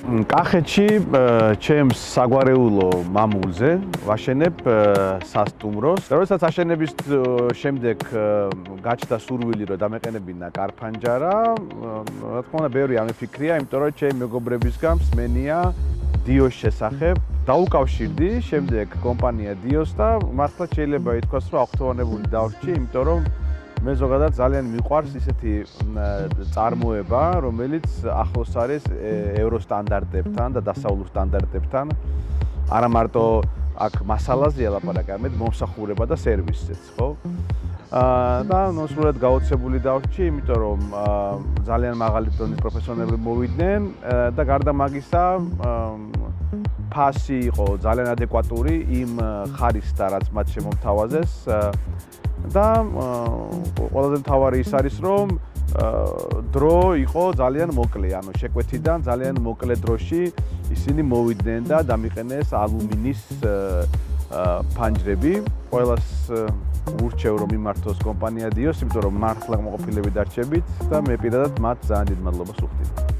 კახეთში ჩემს საგვარეულო მამულზე ვაშენებ სასტუმროს. როდესაც აშენების შემდეგ გაჩნდა სურვილი რომ დამეყენებინა კარფანჯარა, რა თქმა უნდა, ბევრი ამიფიქრია, იმიტომ რომ ჩემი მეგობრებისგან მსმენია დიოს შესახებ. დაუკავშირდი შემდეგ კომპანია დიოს და მართლა შეიძლება ითქვას, რომ აღთოვანებული დავრჩი, იმიტომ რომ მე ზოგადად ძალიან მიყვარს ისეთი წარმოება, რომელიც ახლოს არის ევრო სტანდარტებთან და დასავლურ სტანდარტებთან. არა მარტო აქ მასალაზეა ლაპარაკი, არამედ მომსახურება და სერვისიც, ხო? აა და ნუ სულად გაოცებული დავრჩი, იმიტომ რომ ძალიან მაღალი დონის პროფესიონალები მოვიდნენ და გარდა მაგისა ფასი იყო ძალიან ადეკვატური იმ ხარისთან, რაც მათ შემომთავაზეს. და ყველაზე მთავარი ის არის რომ დრო იყო ძალიან მოკლე, ანუ შეკვეთიდან ძალიან მოკლე დროში ისინი მოვიდნენ და დამიყენეს ალუმინის ფანჯრები. ყოველას ურჩევ რომ იმართოს კომპანია დიოს, იმიტომ რომ მართლა მოყოფილები დარჩებით და მე პირადად მათ ძალიან დიდ მადლობას ვუხდით.